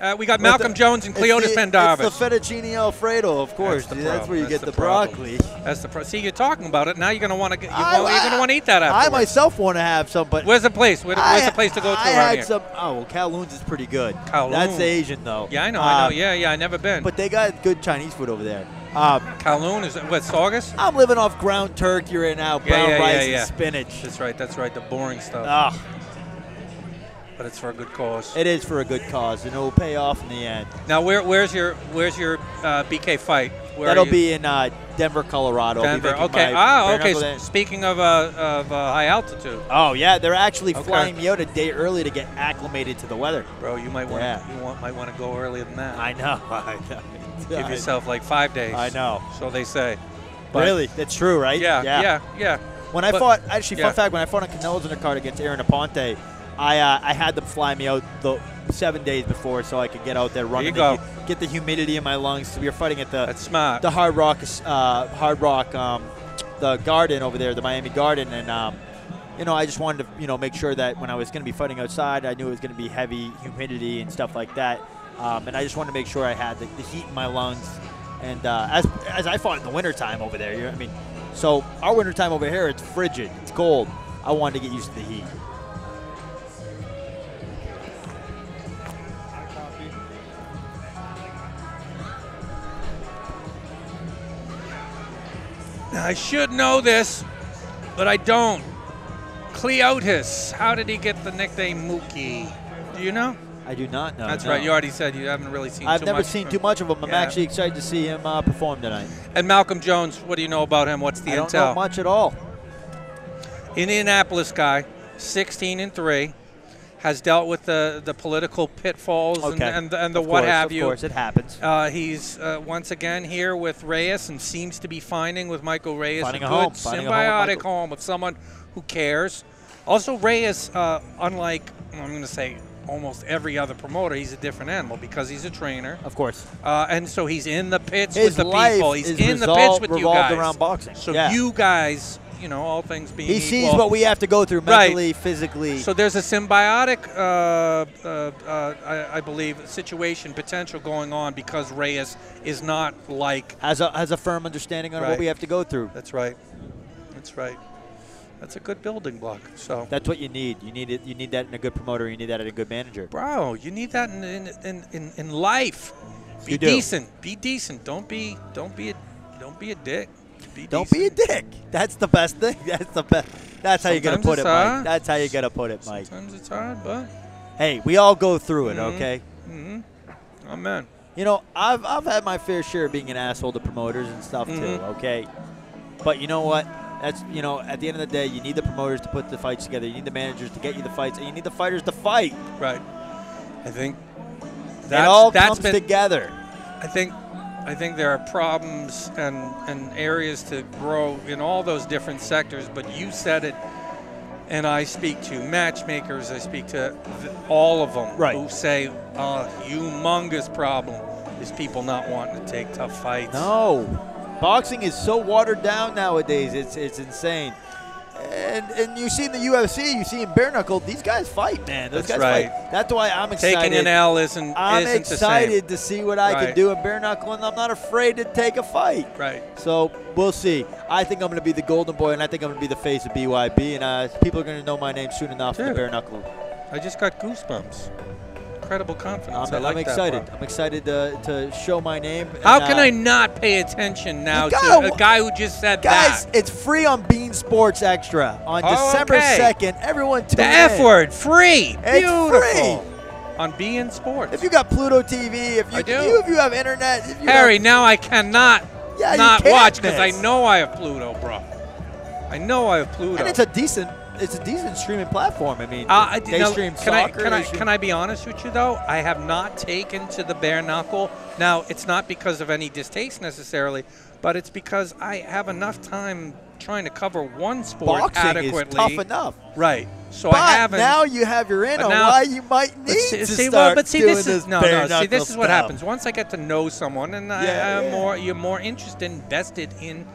Uh, we got But Malcolm the- Jones and Cleotis the- Pendarvis. It's the fettuccine alfredo, of course. the That's, that's where you That's get the, problem. broccoli. That's the pro- see. You're talking about it now. You're gonna want to. You I- want, you're gonna want to eat that I myself want to have some, but Where's the place? Where, I- where's the place to go to I had here? some. Oh, well, Kowloon's is pretty good. Kowloon. That's Asian though. yeah, I know. I Um, know. Yeah, yeah. I never been. But they got good Chinese food over there. Um, Kowloon is what? Saugus? I'm living off ground turkey right now, brown yeah, yeah, rice and spinach. That's right. That's right. The boring stuff. Ah, but it's for a good cause. it is for a good cause, and it will pay off in the end. now, where, where's your where's your uh, BK fight? Where That'll be in uh, Denver, Colorado. Denver. Okay. Ah, okay. Speaking of uh, of uh, high altitude, Oh yeah, they're actually Okay. flying me out a day early to get acclimated to the weather. bro, you might want Yeah. you want, might want to go earlier than that. I know. I know. Give yourself like five days. I know. So they say. But- really, that's true, right? Yeah. Yeah. Yeah. When I But- fought, actually, yeah. fun fact, when I fought on Canelo's undercard against Aaron Aponte, I uh, I had them fly me out the seven days before so I could get out there running, go. the get the humidity in my lungs. So we were fighting at the That's smart. the Hard Rock, uh, Hard Rock, um, the Garden over there, the Miami Garden, and um, you know, I just wanted to you know make sure that when I was going to be fighting outside, I knew it was going to be heavy humidity and stuff like that, um, and I just wanted to make sure I had the, the heat in my lungs. And uh, as as I fought in the wintertime over there, you know I mean. So our wintertime over here, it's frigid, it's cold. I wanted to get used to the heat. Now, I should know this, but I don't. Cleotis, how did he get the nickname Mookie? Do you know? I do not know. That's no. right. You already said you haven't really seen. I've too never seen too much of him. I'm Yeah. actually excited to see him uh, perform tonight. And Malcolm Jones, what do you know about him? What's the I don't know much at all. Indianapolis guy, 16 and three, has dealt with the the political pitfalls and, Okay. and, the- and the Of what course, have you. of course, it happens. Uh, he's uh, once again here with Reyes and seems to be finding with Michael Reyes Finding a a good a home with symbiotic home with someone who cares. Also, Reyes, uh, unlike I'm going to say almost every other promoter, he's a different animal because he's a trainer, Of course. uh, and so he's in the pits His with the people. He's is in the pits with you guys. around boxing. So Yeah. you guys, you know, all things being He sees equal, what we have to go through Right. mentally, physically. so there's a symbiotic, uh, uh, uh, I, I believe, situation potential going on because Reyes is not like. has a has a firm understanding on Right. what we have to go through. That's right. That's right. That's a good building block. So, That's what you need. You need it. You need that in a good promoter. You need that in a good manager. bro, you need that in in, in, in, life. Be You do. decent. Be decent. Don't be don't be a don't be a dick. Be Don't be a dick. That's the best thing. That's the best. That's how you're gonna put it, Mike. That's how you're gonna put it, Mike. Sometimes it's hard, but Hey, we all go through it, Mhm. okay? mm-hmm. amen. You know, I've I've had my fair share of being an asshole to promoters and stuff too, Mhm. okay? But you know what? That's you know, at the end of the day, you need the promoters to put the fights together. You need the managers to get you the fights, and you need the fighters to fight. Right. I think it all that's comes been together. I think I think there are problems and, and areas to grow in all those different sectors, but you said it, and I speak to matchmakers, I speak to all of them Right. who say a humongous problem is people not wanting to take tough fights. No, boxing is so watered down nowadays. It's it's insane. And and you see in the UFC, you see in bare knuckle, these guys fight, man. Those That's guys right. fight. That's why I'm excited. Taking an L isn't, I'm isn't excited to see what I can do in bare knuckle, and I'm not afraid to take a fight. Right. So we'll see. I think I'm going to be the golden boy, and I think I'm going to be the face of BYB, and uh, people are going to know my name soon enough in the bare knuckle. I just got goosebumps. Incredible confidence. I'm, I like I'm excited. bro. I'm excited to, to show my name. How and, can uh, I not pay attention now to a guy who just said Guys, that? it's free on beIN Sports Extra on Oh, December okay. 2nd. Everyone tune The in. F word, free. It's Beautiful. On beIN sports. If you got Pluto TV, if you, do. you if you have internet, if you Harry, have, now I cannot Yeah, not watch because I know I have Pluto, bro. I know I have Pluto. and it's a decent it's a decent streaming platform. I mean, Uh, I- they now, stream can I soccer. can I stream- can I be honest with you though? I have not taken to the bare knuckle. Now it's not because of any distaste necessarily, but it's because I have enough time trying to cover one sport boxing adequately. is tough enough. Right. So but I haven't. now you have your in on now- why you might need see, to see, start well, but see, doing this is no, no. See, this is what stuff. happens once I get to know someone, and I Yeah, am yeah. more, you're more interested, invested in,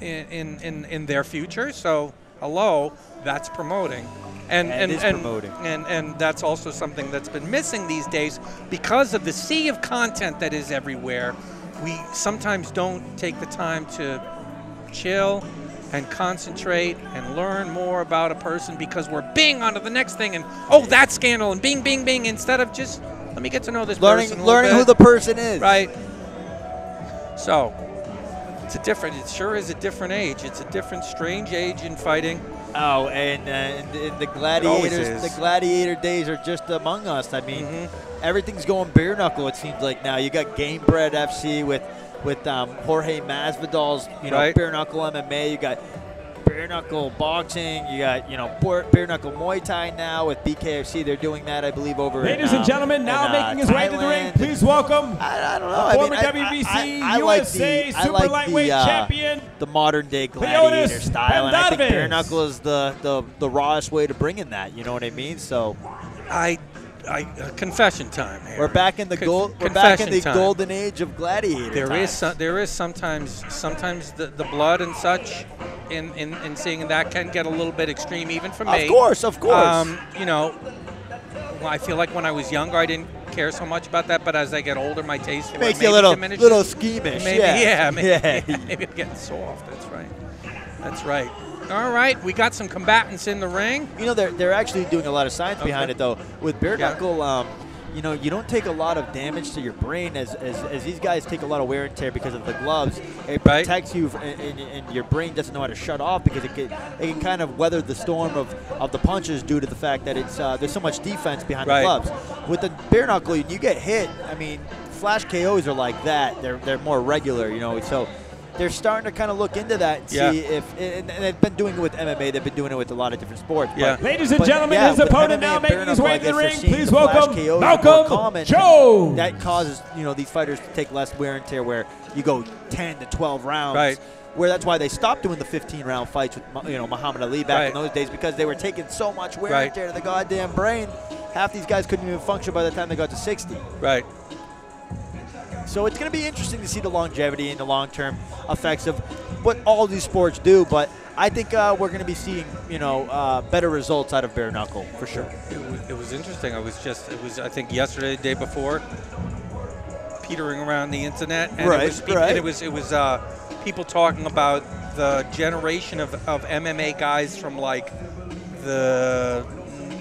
in, in, in, in their future. So hello, that's promoting. And and and, promoting. and and that's also something that's been missing these days because of the sea of content that is everywhere. We sometimes don't take the time to chill and concentrate and learn more about a person because we're bing onto the next thing and oh that scandal and bing bing bing instead of just let me get to know this learning person little learning who the person is. right so it's a different it sure is a different age it's a different strange age in fighting Oh, and, uh, and, and the gladiators, the gladiator days are just among us. I mean, Mhm. everything's going bare knuckle. It seems like now you got Gamebred FC with with um, Jorge Masvidal's you know Right. bare knuckle MMA. You got bare knuckle boxing. You got you know bare bare knuckle Muay Thai now with BKFC. They're doing that, I believe, over. Ladies in, and um, gentlemen, in, now uh, making his way to the ring, please welcome I, I don't know. the I former mean, I- WBC I, I, I like the, USA super like lightweight the, uh, champion. the modern day gladiator Leonis style, and I think bare knuckle is the, the the rawest way to bring in that. You know what I mean? So i i uh, confession time here we're back in the Conf- gold. We're back in the time. golden age of gladiator. There is times. some, there is sometimes sometimes the, the blood and such in, in, in seeing that can get a little bit extreme even for me. Of course, of course. Um, you know, well, I feel like when I was younger I didn't care so much about that, but as I get older my taste it makes you a little diminishes. little squeamish. Maybe yeah, yeah, maybe, yeah. maybe I'm getting soft. That's right. That's right. All right, we got some combatants in the ring. You know, they're they're actually doing a lot of science behind it though. With bare Yeah. knuckle, um, you know, you don't take a lot of damage to your brain as, as, as these guys take a lot of wear and tear because of the gloves. It Right. protects you, and, and, and your brain doesn't know how to shut off because it can, it can kind of weather the storm of, of the punches due to the fact that it's uh, there's so much defense behind Right. the gloves. With the bare knuckle, you get hit. I mean, flash KOs are like that. They're they're more regular, you know. So. They're starting to kind of look into that and Yeah. see if, and, and they've been doing it with MMA. They've been doing it with a lot of different sports. Yeah. But Ladies and but gentlemen, yeah, his opponent MMA now making his way I to the ring. Please the flash welcome KOs Malcolm common. Jones. That causes you know these fighters to take less wear and tear, where you go 10 to 12 rounds. Right. Where that's why they stopped doing the 15 round fights with you know Muhammad Ali back in those days because they were taking so much wear Right. and tear to the goddamn brain. Half these guys couldn't even function by the time they got to 60. Right. So it's going to be interesting to see the longevity and the long-term effects of what all these sports do. But I think uh, we're going to be seeing, you know, uh, better results out of bare knuckle for sure. It was, it was interesting. I was just, it was, I think yesterday, the day before, petering around the internet, and Right, it was, peop- right. and it was, it was uh, people talking about the generation of, of MMA guys from like the,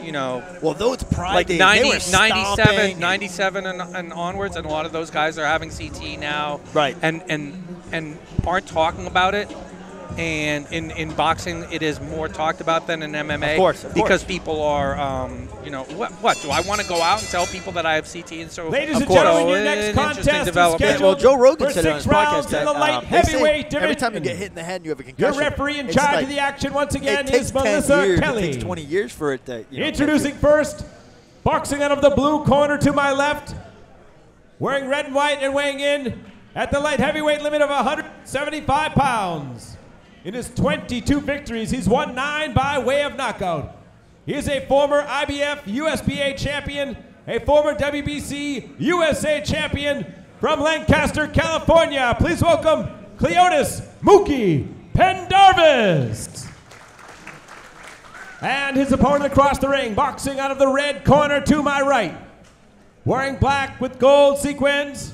you know, Well, those pride like days, 90, they were 97, 97 and, and onwards, and a lot of those guys are having CT now, Right. And and and aren't talking about it. And in, in boxing, it is more talked about than in MMA. Of course, of because course. people are, um, you know, what? What do I want to go out and tell people that I have CT? And so, Ladies and gentlemen, So, your next contest is development. Yeah, scheduled well, Joe Rogan for said on his six rounds podcast that in the light um, they say heavyweight every time you get hit in the head, you have a Your concussion. referee in It's charge like- of the action once again it takes is 10 Melissa years. Kelly. It takes 20 years for it to. You know, Introducing first, boxing out of the blue corner to my left, wearing red and white and weighing in at the light heavyweight limit of 175 pounds. In his 22 victories, he's won nine by way of knockout. He is a former IBF USBA champion, a former WBC USA champion from Lancaster, California. Please welcome Cleotis Mookie Pendarvis. And his opponent across the ring, boxing out of the red corner to my right. Wearing black with gold sequins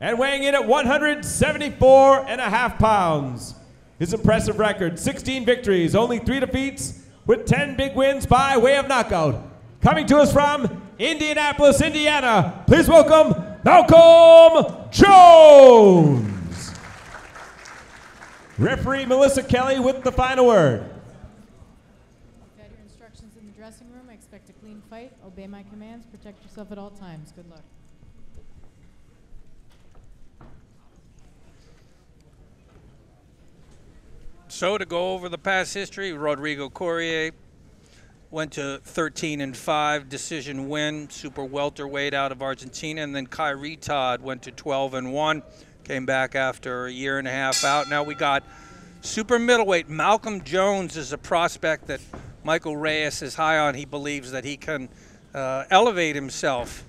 and weighing in at 174 and a half pounds. His impressive record 16 victories, only three defeats, with 10 big wins by way of knockout. Coming to us from Indianapolis, Indiana, please welcome Malcolm Jones. Referee Melissa Kelly with the final word. You've had your instructions in the dressing room. I expect a clean fight. Obey my commands. Protect yourself at all times. Good luck. So to go over the past history, Rodrigo Corrier went to 13 and 5 decision win, super welterweight out of Argentina, and then Kyrie Todd went to 12 and 1, came back after a year and a half out. Now we got super middleweight Malcolm Jones is a prospect that Michael Reyes is high on. He believes that he can uh, elevate himself.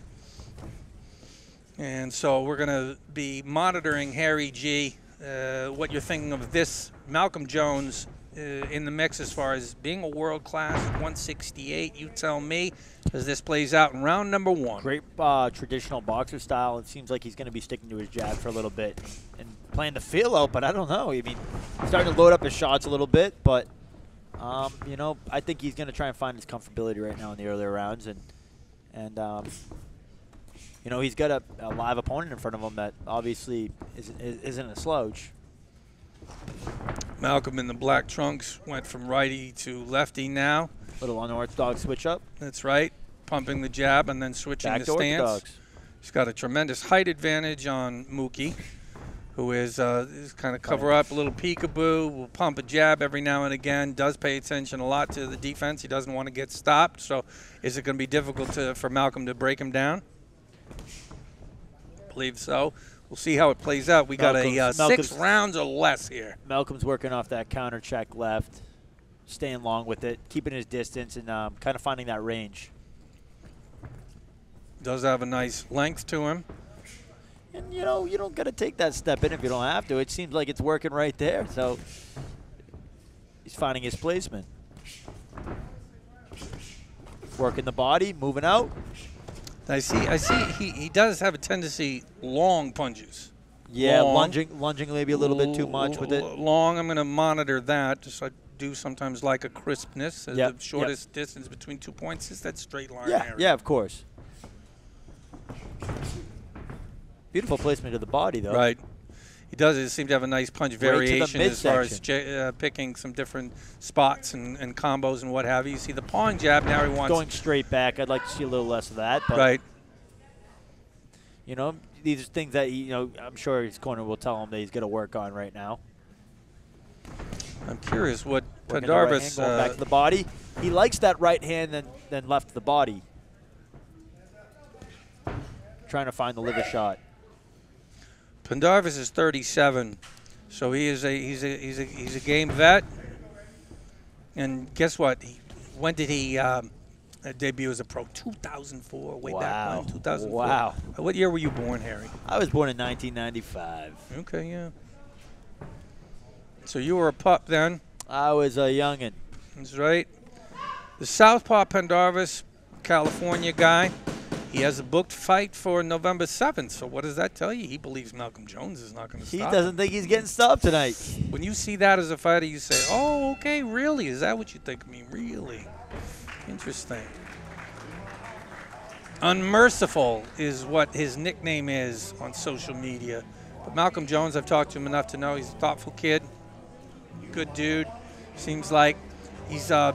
And so we're going to be monitoring Harry G. Uh, what you're thinking of this Malcolm Jones uh, in the mix as far as being a world class 168? You tell me, as this plays out in round number one. Great uh, traditional boxer style. It seems like he's going to be sticking to his jab for a little bit and playing the feel out, but I don't know. I mean, he's starting to load up his shots a little bit, but, um, you know, I think he's going to try and find his comfortability right now in the earlier rounds. And, and um, you know, he's got a, a live opponent in front of him that obviously isn't, isn't a slouch. Malcolm in the black trunks went from righty to lefty now. Little unorthodox switch up. That's right. Pumping the jab and then switching Back the stance. orthodox. He's got a tremendous height advantage on Mookie, who is, uh, is kind of cover up a little peekaboo, will pump a jab every now and again, does pay attention a lot to the defense. He doesn't want to get stopped. So is it going to be difficult to, for Malcolm to break him down? believe so. We'll see how it plays out. We got a uh, six rounds or less here. Malcolm's working off that counter check left, staying long with it, keeping his distance, and um, kind of finding that range. Does have a nice length to him. And you know, you don't got to take that step in if you don't have to. It seems like it's working right there. So he's finding his placement. Working the body, moving out. I see. I see. He, he does have a tendency long punches. Yeah, Long. lunging, lunging maybe a little bit too much with it. Long. I'm going to monitor that. Just I do sometimes like a crispness. Uh, Yep, yep. The shortest distance between two points is that straight line Yeah, area. yeah, of course. Beautiful placement of the body, though. Right. He does seem to have a nice punch variation as far as uh, picking some different spots and, and combos and what have you. You see the pawing jab now he wants. Going straight back. I'd like to see a little less of that. But, right. You know, these are things that, he, you know, I'm sure his corner will tell him that he's going to work on right now. I'm curious what the right Pendarvis. back Uh, to the body. He likes that right hand then than left the body. Trying to find the liver shot. Pendarvis is 37, so he is a he's a he's a he's a game vet. And guess what? He, when did he um, debut as a pro? 2004, way back Wow. when. 2004. Wow. What year were you born, Harry? I was born in 1995. Okay, yeah. So you were a pup then. I was a youngin. That's right. The Southpaw Pendarvis, California guy. He has a booked fight for November 7th. So what does that tell you? He believes Malcolm Jones is not going to He stop. him. doesn't think he's getting stopped tonight. When you see that as a fighter, you say, "Oh, okay, really? Is that what you think of me? Really? Interesting." Unmerciful is what his nickname is on social media. But Malcolm Jones, I've talked to him enough to know he's a thoughtful kid, good dude. Seems like he's uh,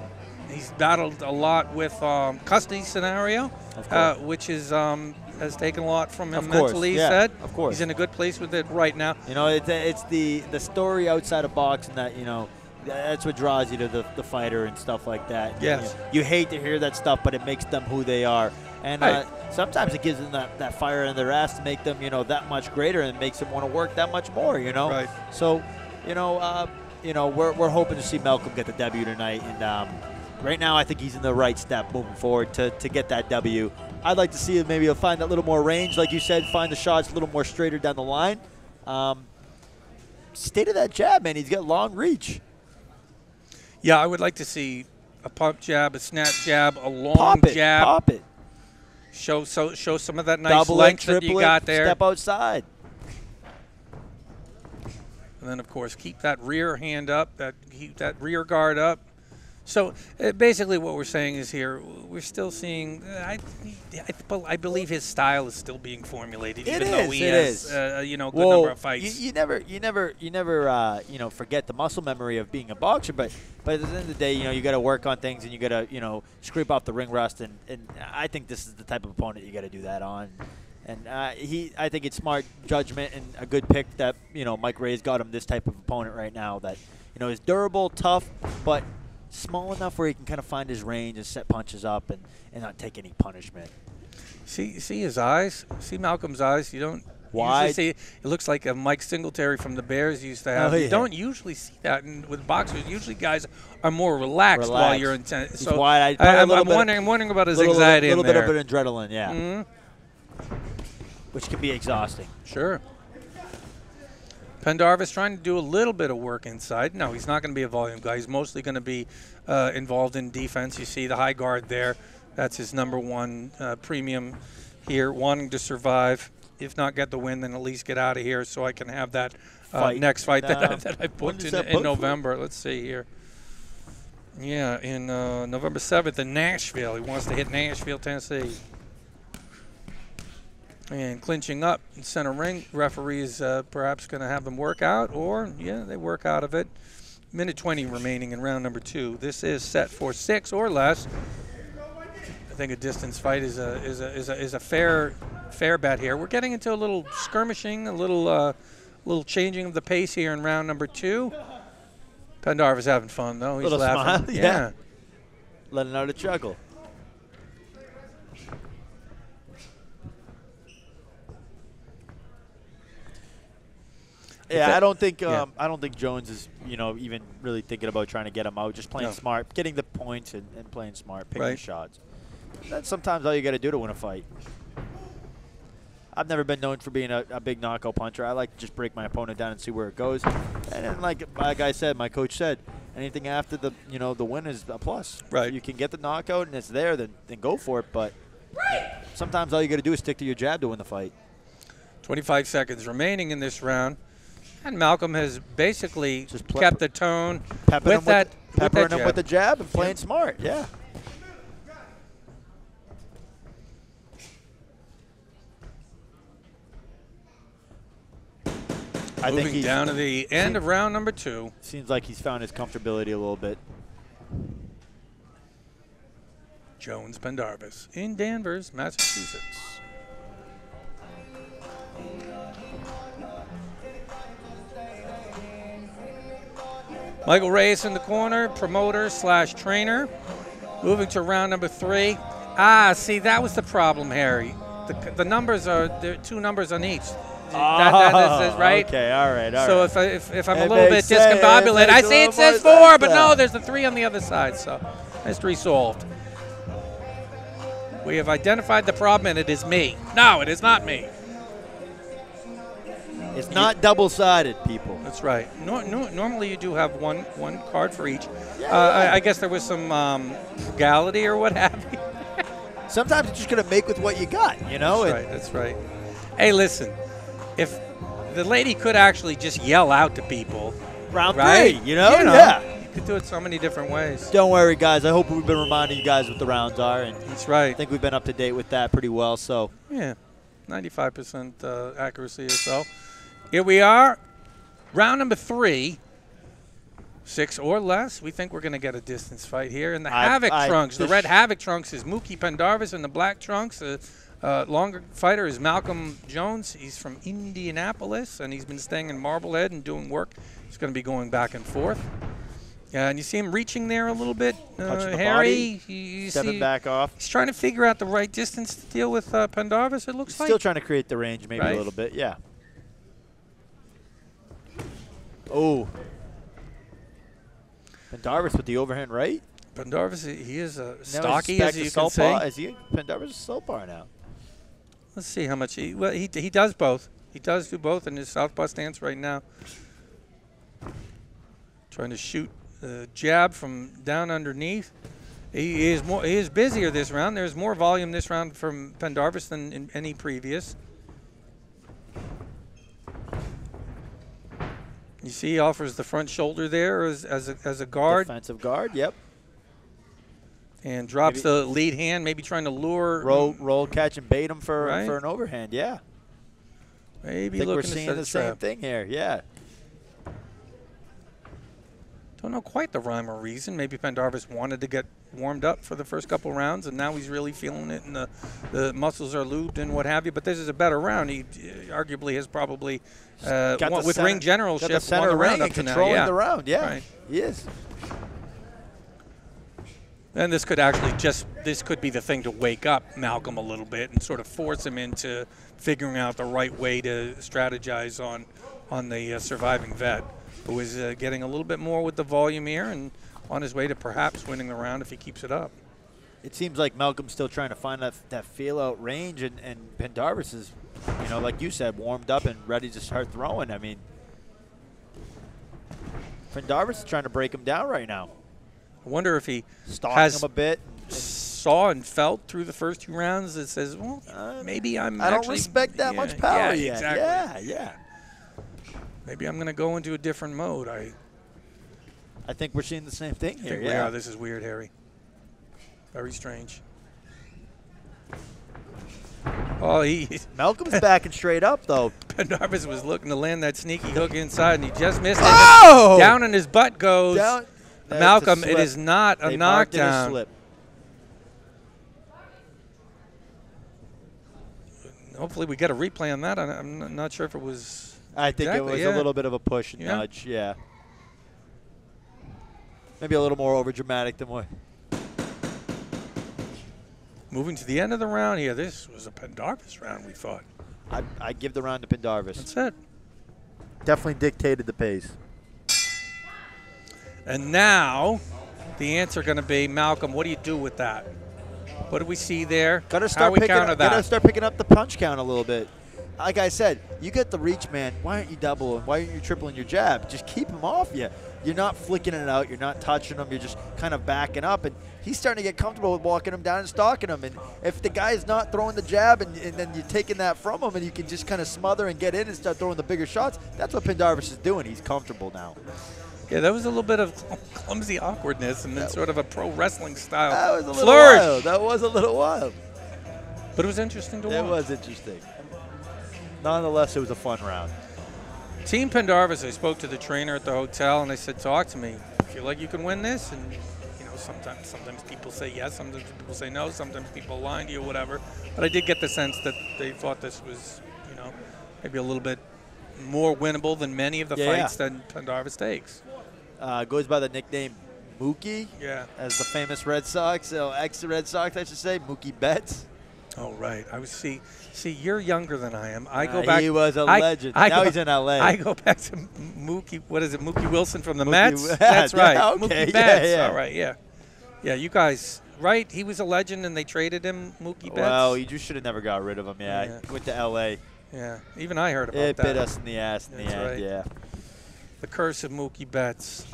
he's battled a lot with um, custody scenario, uh, which is um, has taken a lot from him course, mentally. Yeah, said, of course. he's in a good place with it right now. You know, it's, it's the, the story outside of boxing that, you know, that's what draws you to the, the fighter and stuff like that. Yes. You, you hate to hear that stuff, but it makes them who they are. And Right. uh, sometimes it gives them that, that fire in their ass to make them, you know, that much greater and makes them want to work that much more, you know? Right. So, you know, uh, you know, we're, we're hoping to see Malcolm get the W tonight. And um, right now, I think he's in the right step moving forward to, to get that W. I'd like to see him maybe he'll find that little more range, like you said, find the shots a little more straighter down the line. Um, state of that jab, man. He's got long reach. Yeah, I would like to see a pump jab, a snap jab, a long Pop it. jab. Pop it. Show so show some of that nice Double it, length that triple you it, got there, Step outside. and then of course keep that rear hand up, that keep that rear guard up. So uh, basically, what we're saying is here we're still seeing. Uh, I, I, I believe his style is still being formulated, It even though he it has is. Uh, you know a good Well, number of fights. You, you never, you never, you never, uh, you know, forget the muscle memory of being a boxer. But, but at the end of the day, you know, you got to work on things and you got to, you know, scrape off the ring rust. And, and I think this is the type of opponent you got to do that on. And uh, he, I think it's smart judgment and a good pick that you know Mike Reyes got him this type of opponent right now that you know is durable, tough, but small enough where he can kind of find his range and set punches up and, and not take any punishment. See, see his eyes. See Malcolm's eyes. You don't Wide. see. It looks like a Mike Singletary from the Bears used to have. Oh, You don't usually see that and with boxers. Usually, guys are more relaxed, while Relaxed. you're intense. So. Probably I, am little wondering. I'm wondering about his little, anxiety A little in bit of adrenaline, yeah, Mhm. which can be exhausting. Sure. Pendarvis trying to do a little bit of work inside. No, he's not going to be a volume guy. He's mostly going to be uh, involved in defense. You see the high guard there. That's his number one uh, premium here, wanting to survive. If not get the win, then at least get out of here so I can have that uh, Fight. next fight that, Now, that I booked in, in? November. Let's see here. Yeah, in uh, November 7th in Nashville. He wants to hit Nashville, Tennessee. And clinching up in center ring, referees uh, perhaps going to have them work out, or yeah, they work out of it. Minute 20 remaining in round number two. This is set for six or less. I think a distance fight is a is a is a, is a fair fair bet here. We're getting into a little skirmishing, a little uh, little changing of the pace here in round number two. Pendarvis having fun though. He's Little laughing. smile, yeah. Letting out a chuckle. Yeah, I don't think yeah. um, I don't think Jones is you know even really thinking about trying to get him out. Just playing No. smart, getting the points and, and playing smart, picking Right. shots. That's sometimes all you got to do to win a fight. I've never been known for being a, a big knockout puncher. I like to just break my opponent down and see where it goes. And then, like like I said, my coach said, anything after the you know the win is a plus. Right. If you can get the knockout and it's there, then then go for it. But sometimes all you got to do is stick to your jab to win the fight. 25 seconds remaining in this round. And Malcolm has basically Just kept the tone with that, peppering with him with the jab. and playing smart. Yeah. I think Moving he's down to the end of round number two. seems like he's found his comfortability a little bit. Jones Pendarvis in Danvers, Massachusetts. Michael Reyes in the corner, promoter slash trainer. Moving to round number three. Ah, see, that was the problem, Harry. The, the numbers are there are two numbers on each. That- that is- is right. Ah, Okay, all right, all so right. if, I, if, if I'm a little bit. It discombobulated, I say it says four, but no, there's a three on the other side. So mystery solved. We have identified the problem, and it is me. No, it is not me. it's not double-sided, people. That's right. Nor, nor, normally you do have one one card for each. Yeah, uh, yeah. I, I guess there was some um, frugality or what have you. Sometimes you're just gonna make with what you got, you know. That's right. That's right. Hey, listen, if the lady could actually just yell out to people, Round right? three, you know. You know, Yeah. You could do it so many different ways. Don't worry, guys. I hope we've been reminding you guys what the rounds are, and That's right. I think we've been up to date with that pretty well. So Yeah, 95% uh, accuracy or so. Here we are, round number three. Six or less. We think we're going to get a distance fight here. In the I- Havoc I- trunks, the red Havoc trunks is Mookie Pendarvis, and the black trunks, the uh, longer fighter is Malcolm Jones. He's from Indianapolis, and he's been staying in Marblehead and doing work. He's going to be going back and forth. Yeah, and you see him reaching there a little bit, uh, Harry. body, You, stepping see, back off. He's trying to figure out the right distance to deal with uh, Pendarvis. It looks like Still trying to create the range, maybe Right. a little bit. Yeah. Oh. Pendarvis with the overhand right. Pendarvis, he is a Now stocky as to you can say. Is he Pendarvis is southpaw now? Let's see how much he. Well, he he does both. He does do both in his southpaw stance right now. Trying to shoot the jab from down underneath. He is more. He is busier this round. There's more volume this round from Pendarvis than in any previous. You see, he offers the front shoulder there as as a, as a guard Defensive guard. Yep. and drops Maybe- the lead hand, maybe trying to lure. Roll, roll, catch, and bait him for Right. for an overhand. Yeah. Maybe I think we're seeing the same thing here. Yeah. Don't know quite the rhyme or reason. Maybe Pendarvis wanted to get warmed up for the first couple rounds, and now he's really feeling it, and the, the muscles are lubed and what have you. But this is a better round. He uh, arguably has probably, uh, Got won- the with center- ring generalship, the won the round up and to now. Yeah. the round. Yeah. Right. He is. And this could actually just this could be the thing to wake up Malcolm a little bit and sort of force him into figuring out the right way to strategize on on the uh, surviving vet, who is uh, getting a little bit more with the volume here and on his way to perhaps winning the round if he keeps it up. It seems like Malcolm's still trying to find that that feel out range, and and Pendarvis is, you know, like you said, warmed up and ready to start throwing. I mean, Pendarvis is trying to break him down right now. I wonder if he Stalking Has- him a bit. saw and felt through the first two rounds that says, well, Uh, maybe I'm I don't respect that yeah, much power yeah, yet. Exactly. Yeah, yeah. Maybe I'm going to go into a different mode. I I think we're seeing the same thing here. we Yeah. are. This is weird, Harry. Very strange. Oh, he Malcolm's backing straight up though. Pendarvis was looking to land that sneaky hook inside, and he just missed it. Oh! Down in his butt goes Down. Malcolm. It is not a They marked it as knockdown. slip. Hopefully, we get a replay on that. I'm not sure if it was. I think Exactly, it was yeah. a little bit of a push and Yeah. nudge. Yeah. Maybe a little more over dramatic than what. Moving to the end of the round here, this was a Pendarvis round, we thought. I I give the round to Pendarvis. That's it. Definitely dictated the pace. And now, the answer going to be Malcolm. What do you do with that? What do we see there? Got to How start we picking. counter Up, that? gotta start picking up the punch count a little bit. Like I said, you get the reach man. Why aren't you doubling? Why aren't you tripling your jab? Just keep him off you. You're not flicking it out. You're not touching them, You're just kind of backing up, and he's starting to get comfortable with walking him down and stalking him. And if the guy is not throwing the jab, and, and then you're taking that from him, and you can just kind of smother and get in and start throwing the bigger shots, that's what Pendarvis is doing. He's comfortable now. Yeah, that was a little bit of clumsy awkwardness and then sort of a pro wrestling style That was a little flourish. wild. That was a little wild. But it was interesting to That watch. was interesting. Nonetheless, it was a fun round. Team Pendarvis, I spoke to the trainer at the hotel and I said, talk to me. Feel like you can win this? And, you know, sometimes sometimes people say yes, sometimes people say no, sometimes people lie to you, or whatever. But I did get the sense that they thought this was, you know, maybe a little bit more winnable than many of the Yeah, fights that Pendarvis takes. Uh, goes by the nickname Mookie, Yeah. as the famous Red Sox, so ex Red Sox, I should say, Mookie Betts. Oh, right. I was see. See, you're younger than I am. I go Uh, back. he was a I- legend. I Now go- he's in LA. I go back to Mookie. What is it? Mookie Wilson from the Mookie Mets. Wi- That's Yeah, right. okay, Mookie yeah, Betts. yeah. All right. Yeah. Yeah. You guys. Right. He was a legend, and they traded him. Mookie Betts. Well, you just should have never got rid of him. Yeah, Yeah. Went to LA. yeah. Even I heard about It that. bit us in the ass in That's the end. right. Yeah. The curse of Mookie Betts.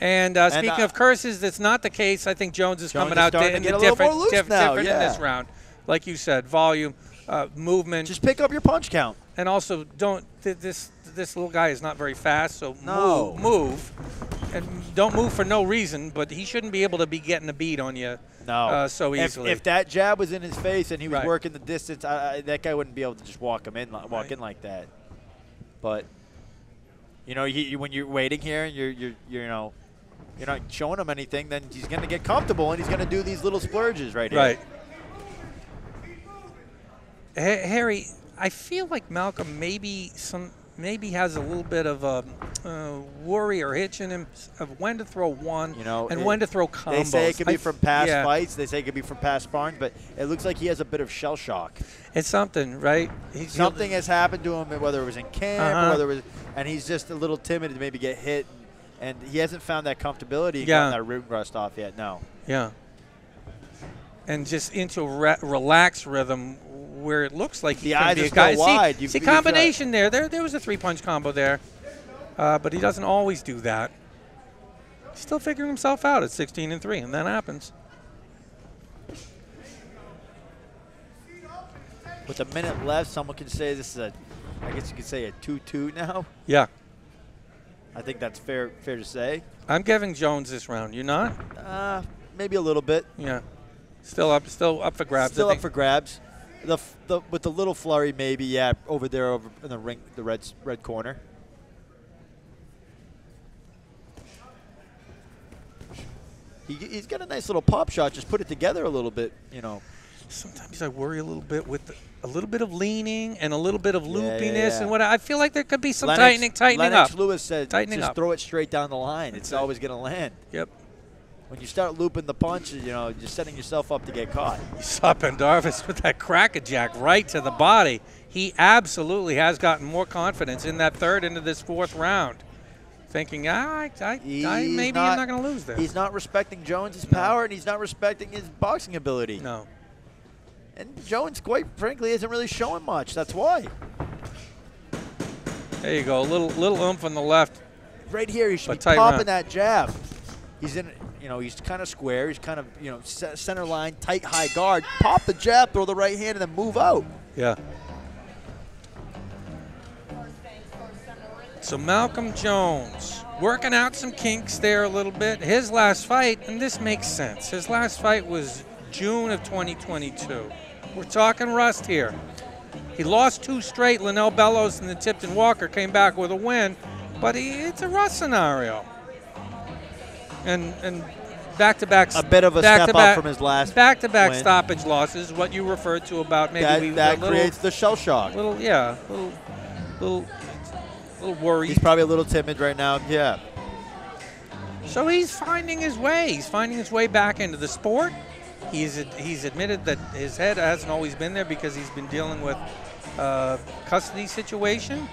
And uh, speaking uh, of curses, that's not the case. I think Jones is Jones coming is out di- to in get a little different, diff- now, different in this round. Like you said, volume, uh, movement, Just pick up your punch count. and also don't th- this this little guy is not very fast, so No. move, move, and don't move for no reason. But he shouldn't be able to be getting a beat on you. No. Uh, so easily. If, that jab was in his face and he was Right. working the distance, I, I, that guy wouldn't be able to just walk him in, walk Right. in like that. But you know, you, when you're waiting here and you're, you're, you're, you know, you're not showing him anything, then he's going to get comfortable and he's going to do these little splurges right here. Right. Ha- Harry, I feel like Malcolm maybe some maybe has a little bit of a uh, worry or hitch in him of when to throw one You know, and it- when to throw combos. They say it could be from past yeah, fights. They say it could be from past sparring, but it looks like he has a bit of shell shock. It's something, right? He's, Something has happened to him, whether it was in camp Uh-huh. or whether it was, and he's just a little timid to maybe get hit, and, and he hasn't found that comfortability Yeah. gotten that rib rust off yet. No. Yeah. And just into a re- relaxed rhythm where it looks like he The eyes be a. See- wide. See, You- you've combination there. There, there was a three-punch combo there, uh, but he doesn't always do that. He's still figuring himself out at 16 and three, and that happens. With a minute left, someone can say this is a, I guess you could say a 2-2 now. Yeah, I think that's fair fair to say. I'm giving Jones this round. You're not? Uh, maybe a little bit. Yeah. Still up, still up for grabs. I Still up for grabs. The, the with the little flurry, maybe yeah, over there over in the ring, the red red corner. He, he's got a nice little pop shot. Just put it together a little bit, you know. Sometimes I worry a little bit with the, a little bit of leaning and a little bit of Yeah, yeah, loopiness, yeah. and what I feel like there could be some Lennox- tightening, tightening Lennox up. Lewis said, Tightening just up. throw it straight down the line. It's it. always going to land. Yep. When you start looping the punch, you know, you're setting yourself up to get caught. You saw Pendarvis with that crackerjack right to the body. He absolutely has gotten more confidence in that third into this fourth round, thinking, ah, I, I, I maybe not- I'm not going to lose this. He's not respecting Jones' No. power, and he's not respecting his boxing ability. no. And Jones, quite frankly, isn't really showing much. That's why. There you go. A little little oomph on the left. right here. He should be popping round. that jab. He's in, you know, he's kind of square. He's kind of, you know, center line, tight, high guard. Pop the jab, throw the right hand, and then move out. Yeah. So Malcolm Jones working out some kinks there a little bit. His last fight, and this makes sense. His last fight was June of 2022. We're talking rust here. He lost two straight. Lanell Bellows and the Tipton Walker came back with a win, but he, it's a rust scenario. And and back to back A bit of a step up from his last back to back win. stoppage losses. What you referred to about maybe that we that little, creates the shell shock. little yeah, little little little worried. He's probably a little timid right now. Yeah. So he's finding his way. He's finding his way back into the sport. He's he's admitted that his head hasn't always been there because he's been dealing with uh, custody situation.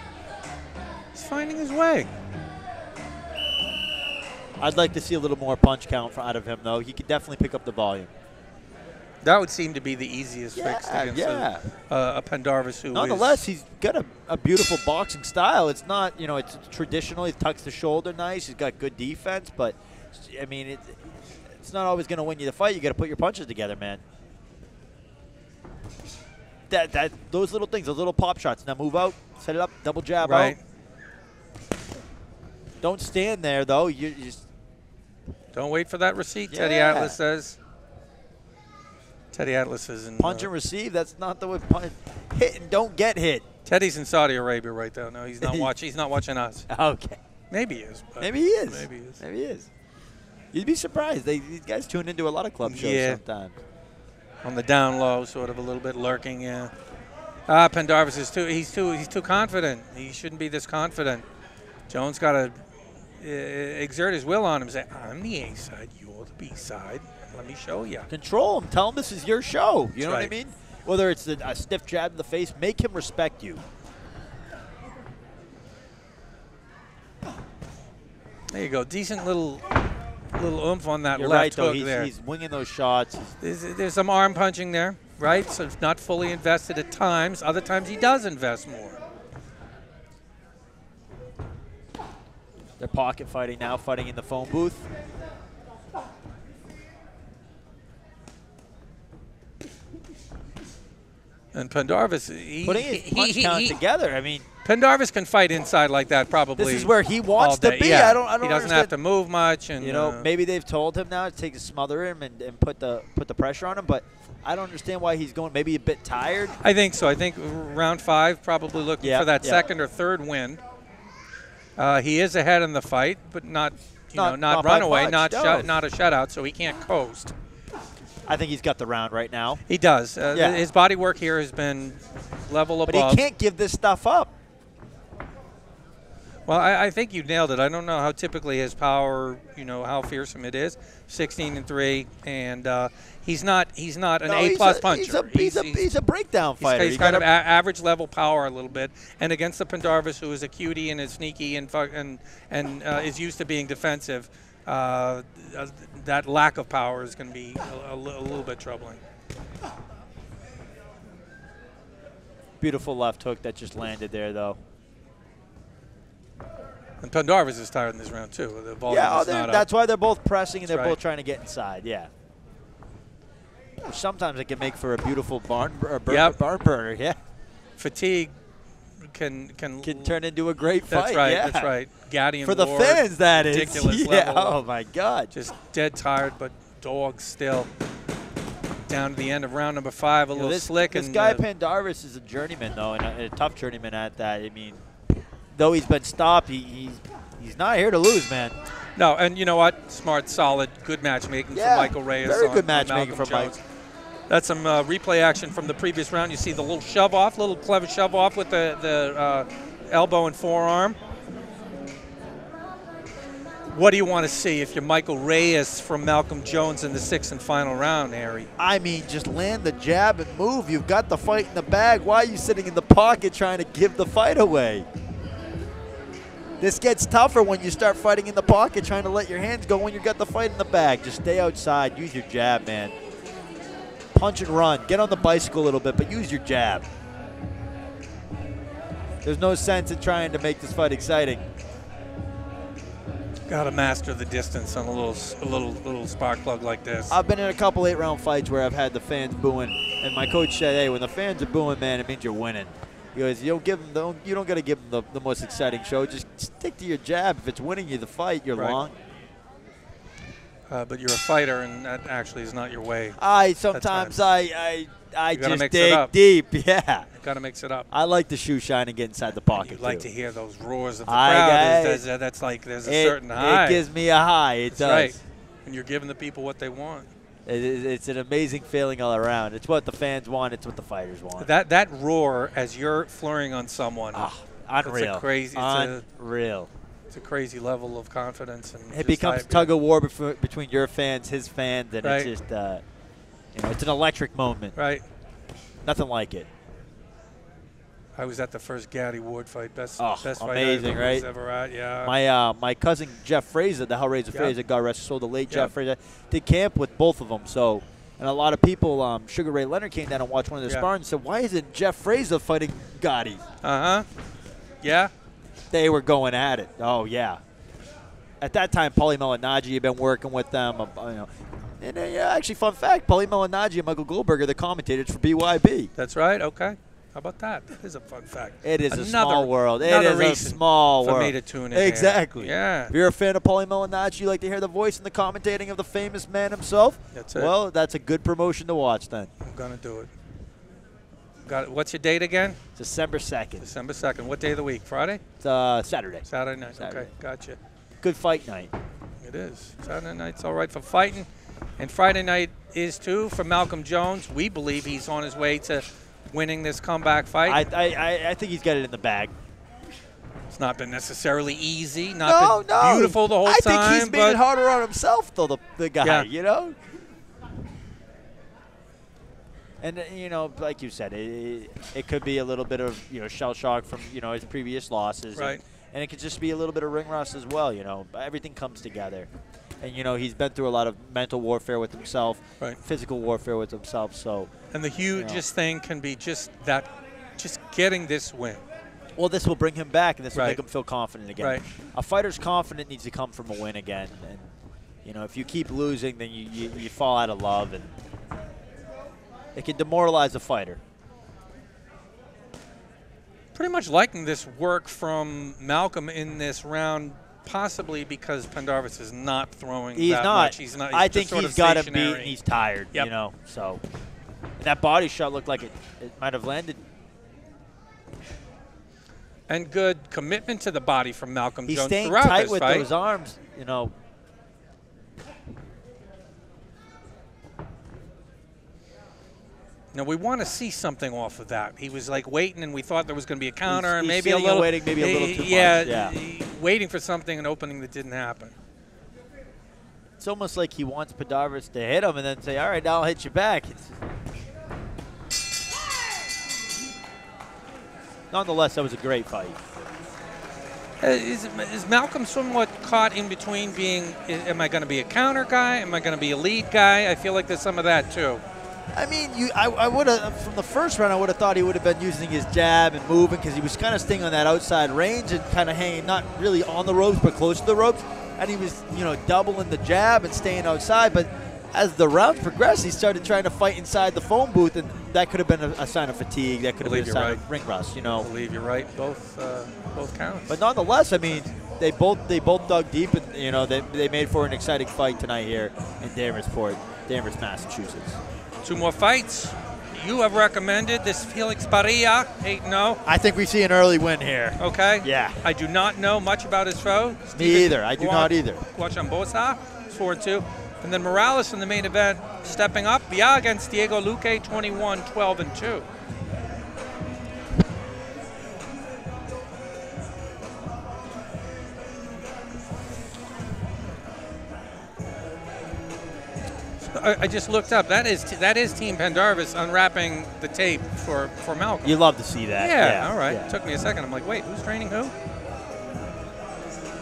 He's finding his way. I'd like to see a little more punch count out of him, though. He could definitely pick up the volume. That would seem to be the easiest fix Yeah, against yeah. a, uh, a Pendarvis who Nonetheless, he's got a, a beautiful boxing style. It's not, you know, it's traditional. He tucks the shoulder nice. He's got good defense, but I mean, it, it's not always going to win you the fight. You got to put your punches together, man. That that those little things, those little pop shots. Now move out, set it up, double jab right. out. Don't stand there though. You, you just Don't wait for that receipt. Teddy Atlas says. Teddy Atlas is in. punch uh, and receive. That's not the way. Punch. Hit and don't get hit. Teddy's in Saudi Arabia right now. No, he's not watching. He's not watching us. Okay. Maybe he is. Maybe he is. Maybe he is. Maybe he is. You'd be surprised. They, these guys tune into a lot of club shows Yeah. sometimes. on the down low, sort of a little bit lurking. Yeah. Ah, Pendarvis is too. He's too. He's too confident. He shouldn't be this confident. Jones got to Uh, exert his will on him. Say, I'm the A side. You're the B side. Let me show you. Control him. Tell him this is your show. You That's know what I mean? Whether it's a, a stiff jab in the face, make him respect you. There you go. Decent little, little oomph on that You're left right, though. hook He's, there. he's winging those shots. There's, there's some arm punching there, right? So it's not fully invested at times. Other times he does invest more. They're pocket fighting now, fighting in the phone booth. And Pendarvis, he, Putting his he- punch he- count he- together. I mean, Pendarvis can fight inside like that probably. this is where he wants to be. Yeah. I don't. I don't he doesn't understand. have to move much, and You know, uh, maybe they've told him now to take a smother him and, and put the put the pressure on him, but I don't understand why he's going. Maybe a bit tired. I think so. I think round five, probably looking for that second or third win. Uh, he is ahead in the fight, but not, you Not- know, not, not runaway, not no. shut, not a shutout, so he can't coast. I think he's got the round right now, He does. Uh, Yeah. His body work here has been level above. but he can't give this stuff up. Well, I, I think you nailed it. I don't know how typically his power, you know, how fearsome it is. 16 and three, and uh, he's not he's not an No, A plus a, puncher. He's a, he's, a, he's a breakdown He's, fighter. he's You kind of a- average level power a little bit, and against the Pendarvis, who is a cutie and is sneaky and and and uh, is used to being defensive, uh, uh, that lack of power is going to be a, a a little bit troubling. beautiful left hook that just landed there, though. And Pendarvis is tired in this round too. The volume Yeah, oh, they're- up. that's why they're both pressing and That's they're right. both trying to get inside. Yeah. Sometimes it can make for a beautiful barn or bur- Yep. barn burner. Yeah, fatigue can can can turn into a great fight. That's fight. right. yeah. That's right. Gatti and For the Ward, fans, that is. ridiculous yeah. level. Oh my God. just dead tired, but dogs still. Down to the end of round number five, a You know, little this, slick. This and, guy uh, Pendarvis is a journeyman though, and a, a tough journeyman at that. I mean, though he's been stopped, he, he's he's not here to lose, man. No, and you know what? Smart, solid, good matchmaking Yeah, from Michael Reyes. very on- good matchmaking from Mike. That's some uh, replay action from the previous round. You see the little shove off, little clever shove off with the, the uh, elbow and forearm. What do you want to see if you're Michael Reyes from Malcolm Jones in the sixth and final round, Harry? I mean, just land the jab and move. You've got the fight in the bag. Why are you sitting in the pocket trying to give the fight away? This gets tougher when you start fighting in the pocket, trying to let your hands go when you've got the fight in the bag. Just stay outside. Use your jab, man. Punch and run. Get on the bicycle a little bit, but use your jab. There's no sense in trying to make this fight exciting. Got to master the distance on a little, a little, little spark plug like this. I've been in a couple eight round fights where I've had the fans booing, and my coach said, "Hey, when the fans are booing, man, it means you're winning." He goes, "You don't give them, the, you don't got to give them the, the most exciting show. Just stick to your jab. If it's winning you the fight, you're Right. long." Uh, but you're a fighter, and that actually is not your way. I sometimes I I I just dig deep. Yeah, Got to mix it up. I like the shoe shine and get inside the pocket. You like to hear those roars of the I- crowd. I- There's- there's- that's like there's a it, certain high. It gives me a high. It That's does. right. And you're giving the people what they want. It it's an amazing feeling all around. It's what the fans want. It's what the fighters want. That that roar as you're flurrying on someone, Ah, That's a unreal. crazy- it's a- unreal. It's a crazy level of confidence. And It becomes tug of war bef- between your fans, his fans, and Right. it's just uh, you know, it's an electric moment. Right. Nothing like it. I was at the first Gatti Ward fight. Best Oh, best fight amazing, I was right? ever at. Yeah. My uh, my cousin Jeff Fraser, the Hellraiser Yep. Fraser, God rest his soul, the late Yep. Jeff Fraser, did camp with both of them. So, and a lot of people, um, Sugar Ray Leonard came down and watched one of their Yeah. sparring and said, "Why isn't Jeff Fraser fighting Gatti?" uh huh. Yeah. They were going at it. Oh yeah. At that time, Paulie Malignaggi had been working with them. uh, you know, and uh, yeah, actually, fun fact: Paulie Malignaggi and Michael Goldberger, the commentators for BYB. That's right. Okay. How about that? That is a fun fact. It is a Another- small world. It is a small for world. me to tune in. Exactly. Yeah. If you're a fan of Paulie Malignaggi, you like to hear the voice and the commentating of the famous man himself. That's it. Well, that's a good promotion to watch then. I'm gonna do it. Got it. What's your date again? December 2nd. December second. What day of the week? Friday? It's uh, Saturday. Saturday night. Saturday. Okay. Gotcha. Good fight night. It is. Saturday night's all right for fighting. And Friday night is too for Malcolm Jones. We believe he's on his way to winning this comeback fight. I, I, I, I think he's got it in the bag. it's not been necessarily easy, not no, been no. beautiful the whole I time. think he's made it harder on himself, though, the, the guy, Yeah. you know? And, uh, you know, like you said, it, it could be a little bit of, you know, shell shock from, you know, his previous losses. and- Right. And, it could just be a little bit of ring rust as well, you know. Everything comes together. And, you know, he's been through a lot of mental warfare with himself, Right. physical warfare with himself. So, And the hugest thing can be just that, just getting this win. well, this will bring him back, and this will Right. make him feel confident again. Right. A fighter's confident needs to come from a win again, and you know if you keep losing, then you, you, you fall out of love, and it can demoralize a fighter. Pretty much liking this work from Malcolm in this round, possibly because Pendarvis is not throwing He's that not. much. He's not. He's I think he's got to beat, stationary. and he's tired. Yep. You know, so and that body shot looked like it, it might have landed. and good commitment to the body from Malcolm He's Jones staying throughout tight this with fight. those arms. You know, Now we want to see something off of that. He was like waiting, and we thought there was going to be a counter, and maybe a and little waiting, maybe a little too much, yeah, yeah. eh, waiting for something, an opening that didn't happen. it's almost like he wants Pendarvis to hit him and then say, "All right, now I'll hit you back." Nonetheless, that was a great fight. Uh, Is, is Malcolm somewhat caught in between being, am I going to be a counter guy? Am I going to be a lead guy? I feel like there's some of that too. I mean, you, I, I would have from the first round. I would have thought he would have been using his jab and moving because he was kind of staying on that outside range and kind of hanging, not really on the ropes, but close to the ropes. And he was, you know, doubling the jab and staying outside. But as the round progressed, he started trying to fight inside the phone booth, and that could have been a, a sign of fatigue. That could have been a sign right. of ring rust, you know, I believe you're right. Both, uh, both counts. But nonetheless, I mean, they both they both dug deep, and you know, they, they made for an exciting fight tonight here in Danversport, Danvers, Massachusetts. Two more fights. You have recommended this Felix Barria, 8 0. I think we see an early win here. Okay. Yeah. I do not know much about his foe. Me either. I do not either. Guachambosa, 4 2. And then Morales in the main event, stepping up. Bia against Diego Luque, 21 12 and 2. I, just looked up. That is that is Team Pendarvis unwrapping the tape for for Malcolm. You love to see that. yeah, all right. yeah. Took me a second. I'm like, wait, who's training who?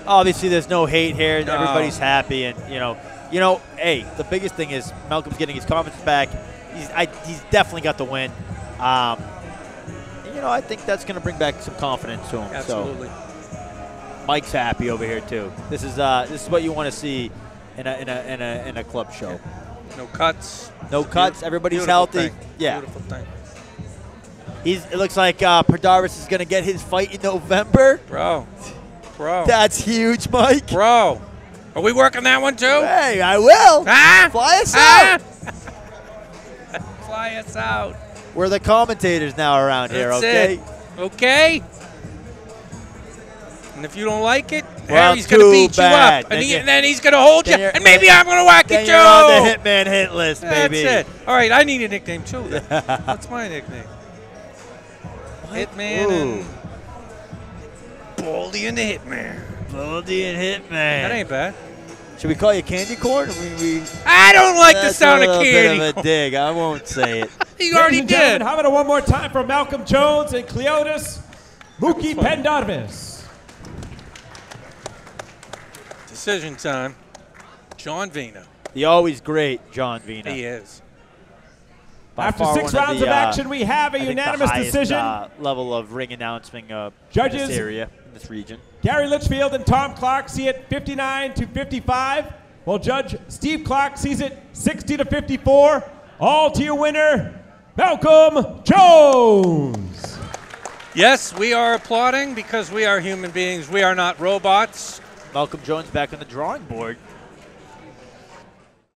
Obviously, there's no hate here. No. Everybody's happy, and you know, you know, hey, the biggest thing is Malcolm's getting his confidence back. He's, I, he's definitely got the win. Um, and, you know, I think that's going to bring back some confidence to him. Absolutely. So Mike's happy over here too. This is uh, this is what you want to see in a in a in a in a club show. No cuts. No It's cuts. Everybody's healthy. thing. Yeah. Beautiful thing. He's. It looks like uh, Pendarvis is gonna get his fight in November. Bro. Bro. That's huge, Mike. Bro. Are we working that one too? Hey, I will. Ah! Fly us Ah! out. Fly us out. We're the commentators now around here. Okay. it. Okay? And if you don't like it, Well, Harry's going to beat bad. you up. Then And, he, and then he's going to hold you. then And maybe I'm going to whack Then at you're on the you. Hitman hit list, That's baby. it. All right, I need a nickname too. then. What's my nickname? Hitman Ooh. and Baldy and the Hitman. Baldy and Hitman. That ain't bad. Should we call you Candy Corn? I we, I don't like the that's sound a of little candy. bit of a dig. I won't say it. you Ladies already did. how about one more time for Malcolm Jones and Cleotis Mookie fun. Pendarvis. Decision time. John Vina. The always great John Vina. He is. By After six one rounds the, of uh, action, we have a I think the unanimous highest, decision. Uh, level of ring announcing uh, in Judges- this area, in this region. Gary Litchfield and Tom Clark see it 59 to 55, while Judge Steve Clark sees it 60 to 54. All to your winner, Malcolm Jones. Yes, we are applauding because we are human beings. We are not robots. Malcolm Jones back on the drawing board.